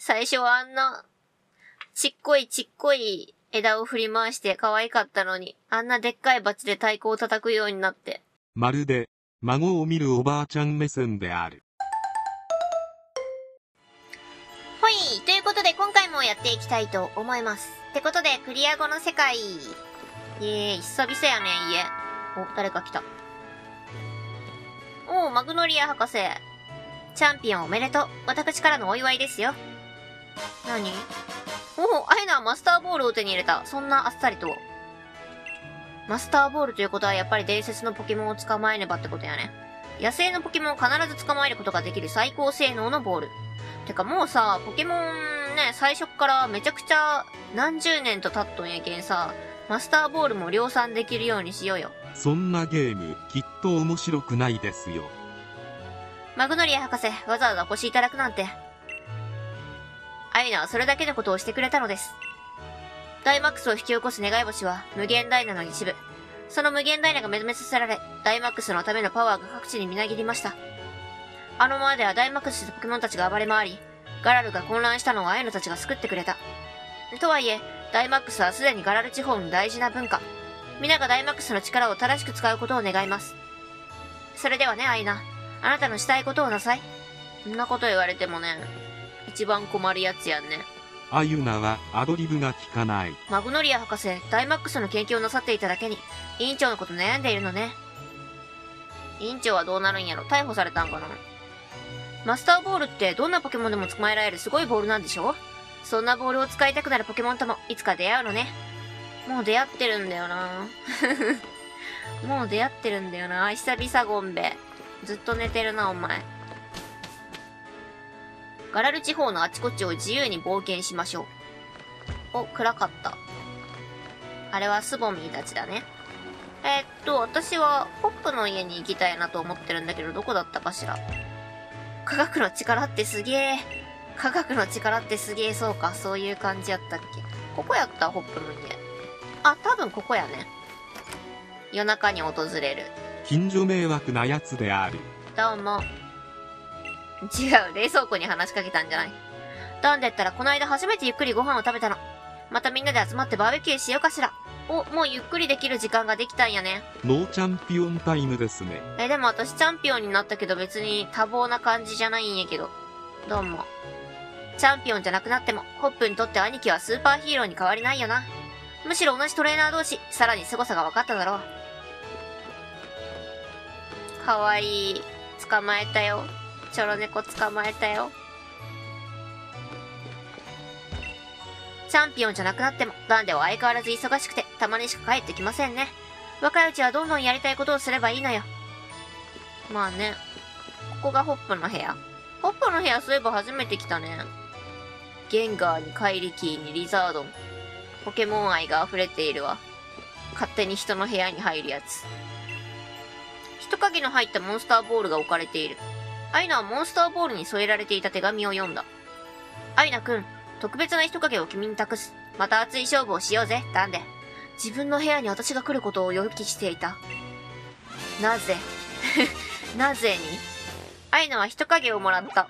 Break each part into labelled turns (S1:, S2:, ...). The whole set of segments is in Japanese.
S1: 最初はあんな、ちっこいちっこい枝を振り回して可愛かったのに、あんなでっかいバチで太鼓を叩くようになって。
S2: まるで、孫を見るおばあちゃん目線である。
S1: ほいということで今回もやっていきたいと思います。ってことで、クリア後の世界。イエーイ、久々やねん、家。お、誰か来た。おう、マグノリア博士。チャンピオンおめでとう。私からのお祝いですよ。何？おお、あえなマスターボールを手に入れた。そんなあっさりと。マスターボールということはやっぱり伝説のポケモンを捕まえねばってことやね。野生のポケモンを必ず捕まえることができる最高性能のボール。てかもうさ、ポケモンね、最初っからめちゃくちゃ何十年と経っとんやけんさ、マスターボールも量産できるようにしようよ。
S2: そんなゲーム、きっと面白くないですよ。
S1: マグノリア博士、わざわざお越しいただくなんて。アイナはそれだけのことをしてくれたのです。ダイマックスを引き起こす願い星は無限ダイナの一部。その無限ダイナが目覚めさせられ、ダイマックスのためのパワーが各地にみなぎりました。あのままではダイマックスとポケモンたちが暴れ回り、ガラルが混乱したのをアイヌたちが救ってくれた。とはいえ、ダイマックスはすでにガラル地方の大事な文化。皆がダイマックスの力を正しく使うことを願います。それではね、アイナ。あなたのしたいことをなさい。そんなこと言われてもね、一番困るやつやんね。
S2: あゆなはアドリブが効かない。
S1: マグノリア博士、ダイマックスの研究をなさっていただけに、委員長のこと悩んでいるのね。委員長はどうなるんやろ逮捕されたんかなマスターボールってどんなポケモンでも捕まえられるすごいボールなんでしょそんなボールを使いたくなるポケモンともいつか出会うのね。もう出会ってるんだよな もう出会ってるんだよな久々ゴンベ。ずっと寝てるな、お前。ガラル地方のあちこちを自由に冒険しましょう。お、暗かった。あれはスボミーたちだね。えーっと、私はポップの家に行きたいなと思ってるんだけど、どこだったかしら。科学の力ってすげえ。科学の力ってすげえ、そうか。そういう感じやったっけ。ここやったホップの家。あ、多分ここやね。夜中に訪れる。
S2: 近所迷惑なやつである。
S1: どうも。違う、冷蔵庫に話しかけたんじゃない。なんで言ったらこの間初めてゆっくりご飯を食べたの。またみんなで集まってバーベキューしようかしら。お、もうゆっくりできる時間ができたんやね。
S2: no champion time ですね。
S1: え、でも私チャンピオンになったけど別に多忙な感じじゃないんやけど。どうも。チャンピオンじゃなくなっても、ホップにとって兄貴はスーパーヒーローに変わりないよな。むしろ同じトレーナー同士、さらに凄さが分かっただろう。かわいい。捕まえたよ。チョロ猫捕まえたよ。チャンピオンじゃなくなっても、ダンデは相変わらず忙しくて、たまにしか帰ってきませんね。若いうちはどんどんやりたいことをすればいいのよ。まあね。ここがホップの部屋。ホップの部屋そういえば初めて来たね。ゲンガーにカイリキーにリザードン。ポケモン愛が溢れているわ。勝手に人の部屋に入るやつ。人影の入ったモンスターボールが置かれている。アイナはモンスターボールに添えられていた手紙を読んだ。アイナくん、特別な人影を君に託す。また熱い勝負をしようぜ、ダンデ。自分の部屋に私が来ることを予期していた。なぜ？なぜに？アイナは人影をもらった。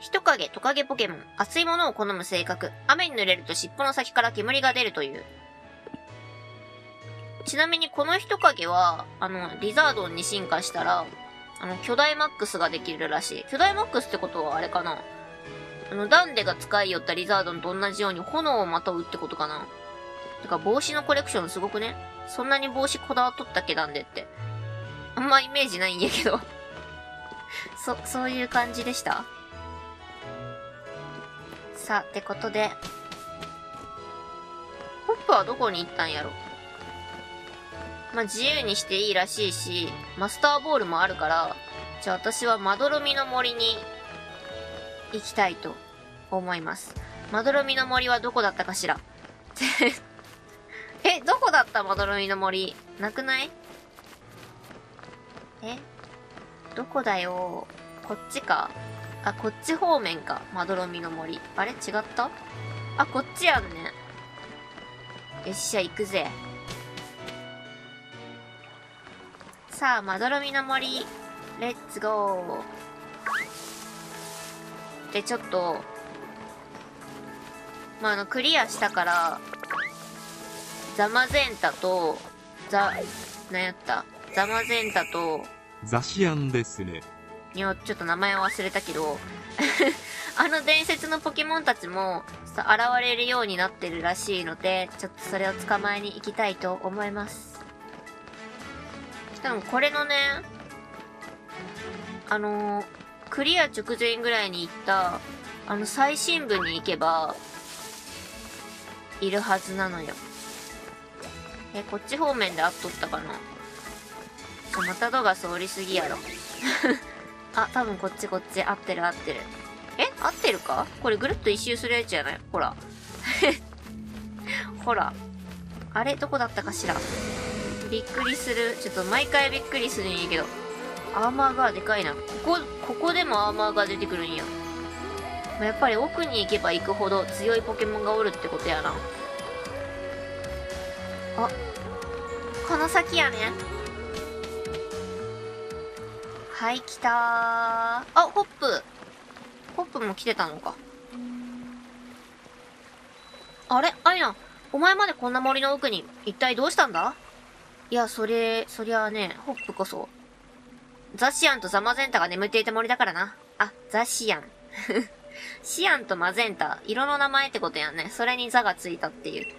S1: 人影、トカゲポケモン。熱いものを好む性格。雨に濡れると尻尾の先から煙が出るという。ちなみにこの人影は、あの、リザードンに進化したら、あの、巨大マックスができるらしい。巨大マックスってことはあれかな？あの、ダンデが使いよったリザードンと同じように炎をまとうってことかな？てか帽子のコレクションすごくね？そんなに帽子こだわっとったっけダンデって。あんまイメージないんやけど。そ、そういう感じでした？さあ、ってことで。ホップはどこに行ったんやろ？まあ、自由にしていいらしいし、マスターボールもあるから、じゃあ私はまどろみの森に行きたいと思います。まどろみの森はどこだったかしら？え、どこだった？まどろみの森なくない？え？どこだよ？こっちか？あ、こっち方面か。まどろみの森。あれ？違った？あ、こっちやんね。よっしゃ、行くぜ。さあ、まどろみの森、レッツゴー。で、ちょっと、まあ、あの、クリアしたから、ザマゼンタと、ザ、なんやったザマゼンタと、
S2: ザシアンですね。
S1: にょちょっと名前を忘れたけど、あの伝説のポケモンたちもさ現れるようになってるらしいので、ちょっとそれを捕まえに行きたいと思います。しかもこれのね、あのークリア直前ぐらいに行った、あの最新部に行けば、いるはずなのよ。え、こっち方面で会っとったかな？ちょ、またドガスおりすぎやろ。あ、多分こっちこっち。合ってる合ってる。え合ってるか？これぐるっと一周するやつじゃない？ほら。ほら。あれどこだったかしら？びっくりする。ちょっと毎回びっくりするんやけど。アーマーがでかいな。ここ、ここでもアーマーが出てくるんや。まあやっぱり奥に行けば行くほど強いポケモンがおるってことやな。あ、この先やね。はい、来たー。あ、ホップ。ホップも来てたのか。あれ？アイナ、お前までこんな森の奥に、一体どうしたんだ？いや、それ、そりゃあね、ホップこそ。ザシアンとザマゼンタが眠っていた森だからな。あ、ザシアン。シアンとマゼンタ、色の名前ってことやんね。それにザがついたっていう。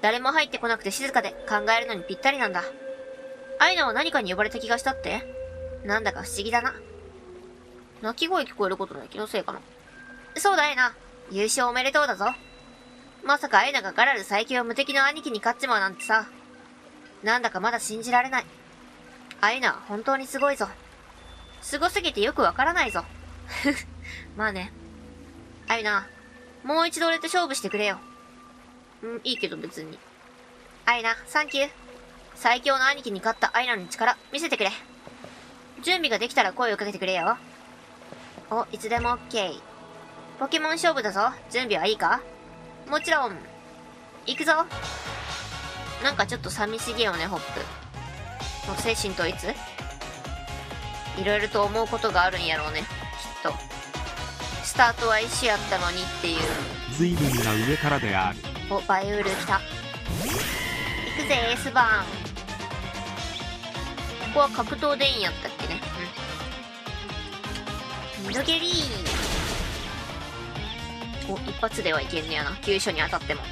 S1: 誰も入ってこなくて静かで考えるのにぴったりなんだ。アイナは何かに呼ばれた気がしたって？なんだか不思議だな。鳴き声聞こえることない気のせいかな。そうだ、エナ。優勝おめでとうだぞ。まさかエナがガラル最強無敵の兄貴に勝っちまうなんてさ。なんだかまだ信じられない。アイナ本当にすごいぞ。すすぎてよくわからないぞ。まあね。アイナ、もう一度俺と勝負してくれよ。うん、いいけど別に。アイナ、サンキュー。最強の兄貴に勝ったアイナの力、見せてくれ。準備ができたら声をかけてくれよ。お、いつでもオッケー。ポケモン勝負だぞ。準備はいいか？もちろん。行くぞ。なんかちょっと寂しげよね、ホップ。もう精神統一？いろいろと思うことがあるんやろうね。きっと。スタートは一緒やったのにっていう。
S2: 随分な上からである。
S1: お、バイウール来た。行くぜ、エースバーン。ここは格闘でいいんやったっけね。うん。ミドゲリー。お、一発ではいけんねやな。急所に当たっても。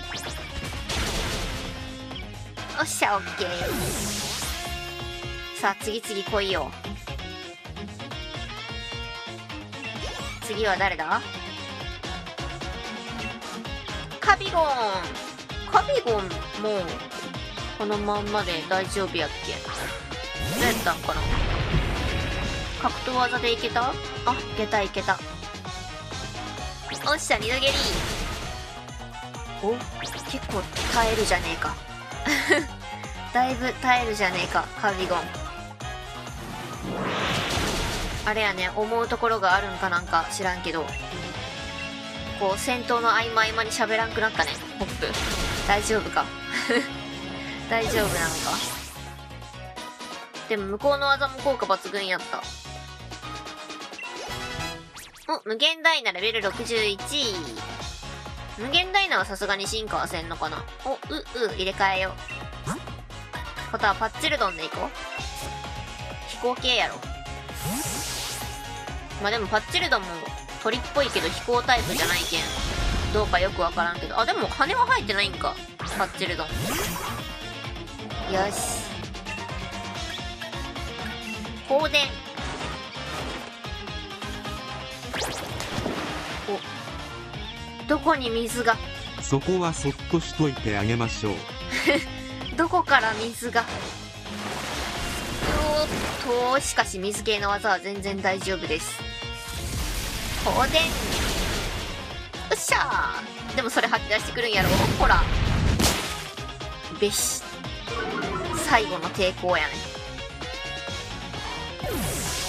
S1: おっしゃ、オッケー。さあ、次々来いよ。次は誰だ？カビゴンカビゴンもうこのまんまで大丈夫やっけ？どうやったんかな？格闘技でいけた？あ、いけたいけた。おっしゃ、二度蹴りお、結構耐えるじゃねえか。だいぶ耐えるじゃねえか、カビゴン。あれやね、思うところがあるんかなんか知らんけど、こう、戦闘の合間合間に喋らんくなったね、ホップ。大丈夫か？大丈夫なのか？でも向こうの技も効果抜群やった。お、無限ダイナレベル61。無限ダイナはさすがに進化はせんのかな？お、う、う、入れ替えよう。ことはパッチルドンでいこう。飛行系やろ。まあでもパッチルドンも鳥っぽいけど飛行タイプじゃないけん。どうかよくわからんけど。あ、でも羽は生えてないんか。パッチルドン。よし。放電。どこに水が？
S2: そこはそっとしといてあげましょう。
S1: どこから水が？おーっと、しかし水系の技は全然大丈夫です。放電よっしゃーでもそれ吐き出してくるんやろ？ほら。べし。最後の抵抗やね。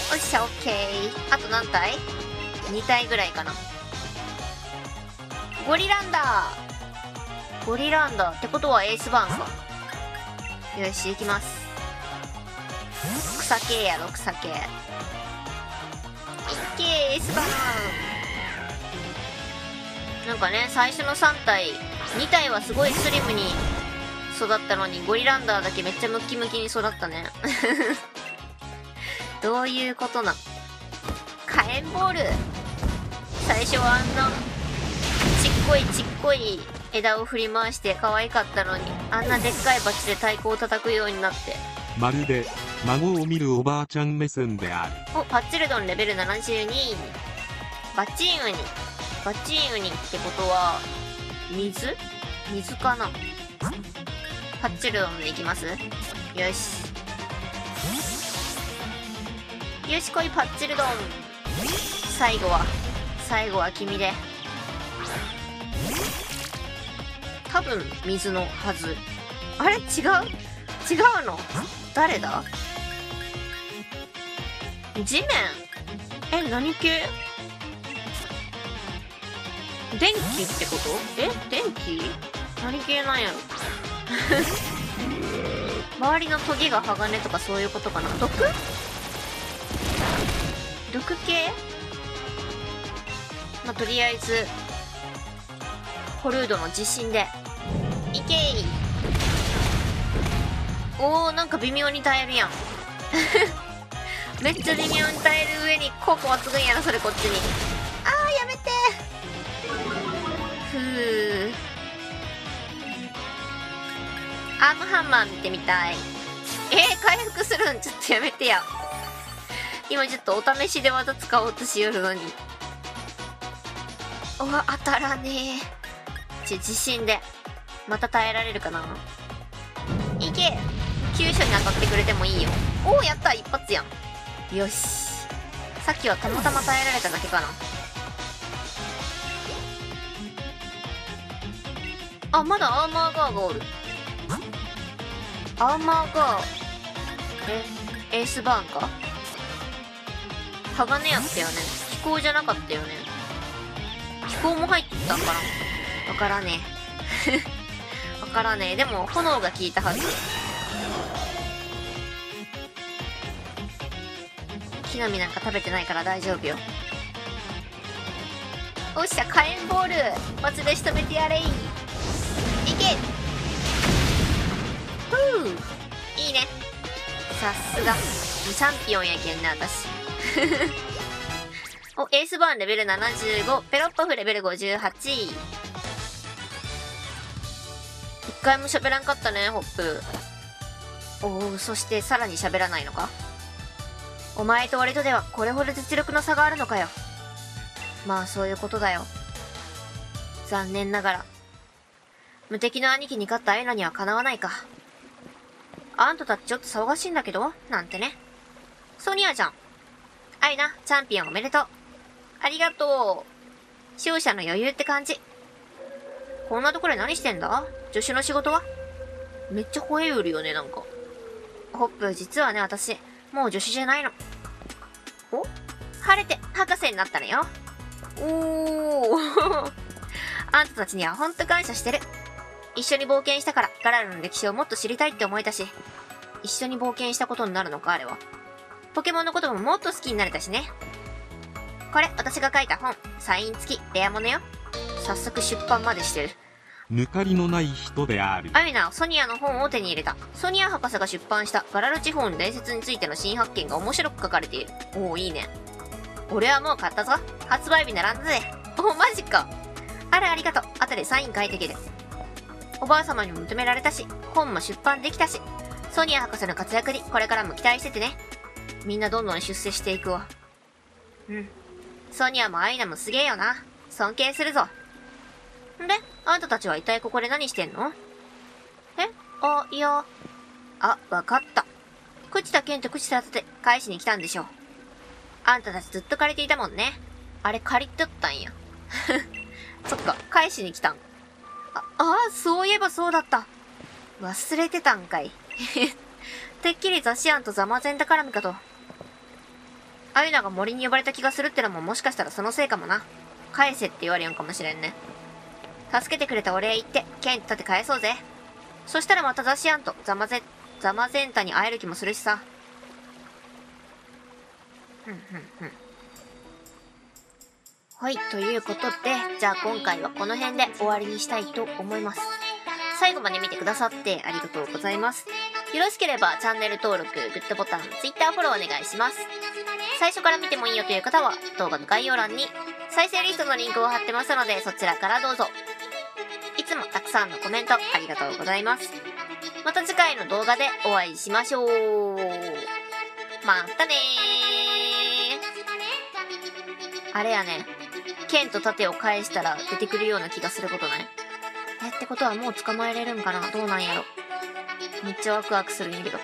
S1: おっしゃ、オッケー。あと何体 ?2 体ぐらいかな。ゴリランダーゴリランダーってことはエースバーンか。よし、行きます。草系やろ、草系。いっけー、エースバーン。なんかね、最初の3体、2体はすごいスリムに育ったのに、ゴリランダーだけめっちゃムキムキに育ったね。どういうことな火炎ボール最初はあんな、ちっこい枝を振り回して可愛かったのに、あんなでっかいバチで太鼓を叩くようになって。
S2: まるで、孫を見るおばあちゃん目線である。
S1: お、パッチルドンレベル72。バチーウニ。バチーウニってことは、水？水かな？パッチルドンでいきます？よし。よしこいパッチルドン最後は最後は君で多分水のはず。あれ？違う？違うの？誰だ？地面。え何系？電気ってこと？え？電気？何系なんやろ？周りのトゲが鋼とかそういうことかな？毒？毒系？まあ、とりあえず、ホルードの地震で、いけいおー、なんか微妙に耐えるやん。めっちゃ微妙に耐える上に効果抜群やな、それこっちに。あー、やめてふー。アームハンマー見てみたい。えー、回復するん？ちょっとやめてや。今ちょっとお試しで技使おうとしよるのに。うわ、当たらねえ。ち、自信で。また耐えられるかな？いけ急所に当たってくれてもいいよ。おお、やった一発やん。よし。さっきはたまたま耐えられただけかな。あ、まだアーマーガーがおる。アーマーガー、え、エースバーンか？鋼やったよね。飛行じゃなかったよね。飛行も入ってたんかなわからねえ。からね。でも、炎が効いたはず。木の実なんか食べてないから大丈夫よ。おっしゃ、火炎ボール松で仕留めてやれいいけふういいね。さすが。チャンピオンやけんね、私。お、エースバーンレベル75、ペロッパフレベル58。一回も喋らんかったね、ホップ。おお、そしてさらに喋らないのか？お前と俺とではこれほど実力の差があるのかよ。まあそういうことだよ。残念ながら。無敵の兄貴に勝ったアイナにはかなわないか。あんたたちちょっと騒がしいんだけど？なんてね。ソニアちゃん。アイナ、チャンピオンおめでとう。ありがとう。勝者の余裕って感じ。こんなところで何してんだ？助手の仕事は？めっちゃ吠えうるよね、なんか。ホップ、実はね、私、もう助手じゃないの。お？晴れて、博士になったのよ。おー。あんたたちにはほんと感謝してる。一緒に冒険したから、ガラルの歴史をもっと知りたいって思えたし、一緒に冒険したことになるのか、あれは。ポケモンのことももっと好きになれたしね。これ、私が書いた本。サイン付き、レアものよ。早速出版までしてる。
S2: 抜かりのない人である。
S1: アミナ、ソニアの本を手に入れた。ソニア博士が出版したガラル地方の伝説についての新発見が面白く書かれている。おお、いいね。俺はもう買ったぞ。発売日並んだぜ。お、マジか。あれありがとう。後でサイン書いてきる。おばあ様にも認められたし、本も出版できたし、ソニア博士の活躍にこれからも期待しててね。みんなどんどん出世していくわ。うん。ソニアもアイナもすげえよな。尊敬するぞ。んで、あんたたちは一体ここで何してんの？え？あ、いや。あ、わかった。朽田健と朽田て返しに来たんでしょう。あんたたちずっと借りていたもんね。あれ借りとったんや。そっか、返しに来たん。あ、ああ、そういえばそうだった。忘れてたんかい。てっきりザシアンとザマゼンタ絡みかと。アユナが森に呼ばれた気がするってのももしかしたらそのせいかもな。返せって言われよんかもしれんね。助けてくれたお礼言って、剣立て返そうぜ。そしたらまたザシアンとザマゼ、ザマゼンタに会える気もするしさ。ふんふんふん。はい、ということで、じゃあ今回はこの辺で終わりにしたいと思います。最後まで見てくださってありがとうございます。よろしければチャンネル登録、グッドボタン、Twitter フォローお願いします。最初から見てもいいよという方は動画の概要欄に再生リストのリンクを貼ってますのでそちらからどうぞ。たくさんのコメントありがとうございます。また次回の動画でお会いしましょう。またねー。あれやね。剣と盾を返したら出てくるような気がすることない？えってことはもう捕まえれるんかな？どうなんやろ？めっちゃワクワクするんやけど。